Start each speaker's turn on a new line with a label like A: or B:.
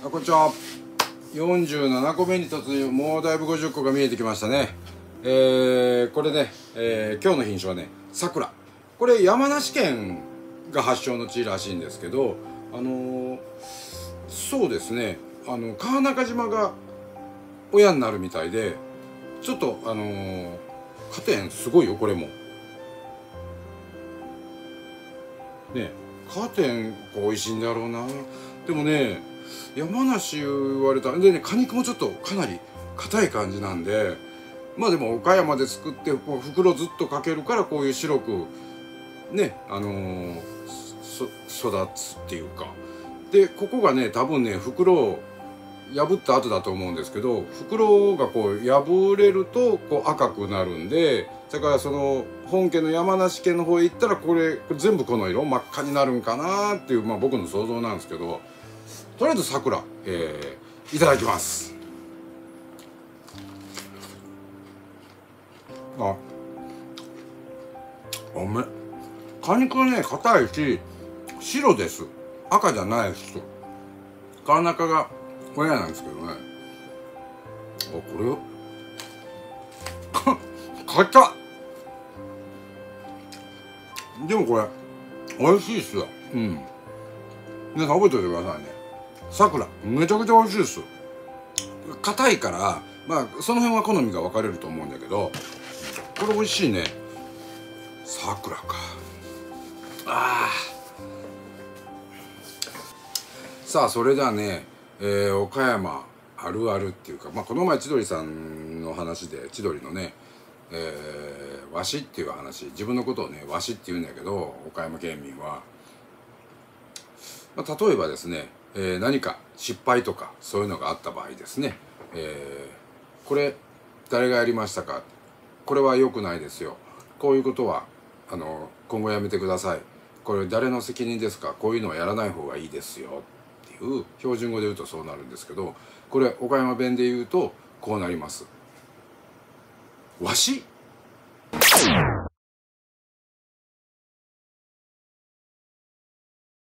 A: あこんにちは。47個目に突入もうだいぶ50個が見えてきましたね。えー、これね、えー、今日の品種はね桜。これ山梨県が発祥の地らしいんですけどあのー、そうですね。あの川中島が親になるみたいでちょっとあのー、加点すごいよこれも。ねカーテン美味しいんだろうな。でもね山梨言われた。でね果肉もちょっとかなり硬い感じなんでまあでも岡山で作ってこう袋ずっとかけるからこういう白くねあのー、育つっていうか。でここがね多分ね袋を破った後だと思うんですけど袋がこう破れるとこう赤くなるんでだからその本家の山梨県の方へ行ったらこれこれ全部この色真っ赤になるんかなっていう、まあ、僕の想像なんですけど。とりあえず桜、えー、いただきます。あおめ果肉ね硬いし白です。赤じゃないです。皮中が親なんですけどね。あこれを？硬っ。でもこれ美味しいっすよ。うん。皆さん覚えておいてくださいね。さくらめちゃくちゃ美味しいです。硬いからまあその辺は好みが分かれると思うんだけどこれ美味しいね。さくらか。あさあそれではね、えー、岡山あるあるっていうか、まあ、この前千鳥さんの話で千鳥のねえー、わしっていう話自分のことをねわしって言うんだけど岡山県民は、まあ、例えばですね、えー、何か失敗とかそういうのがあった場合ですね、えー、これ誰がやりましたか？これは良くないですよ。こういうことはあの今後やめてください。これ誰の責任ですか？こういうのはやらない方がいいですよ。っていう標準語で言うとそうなるんですけどこれ岡山弁で言うとこうなります。わし？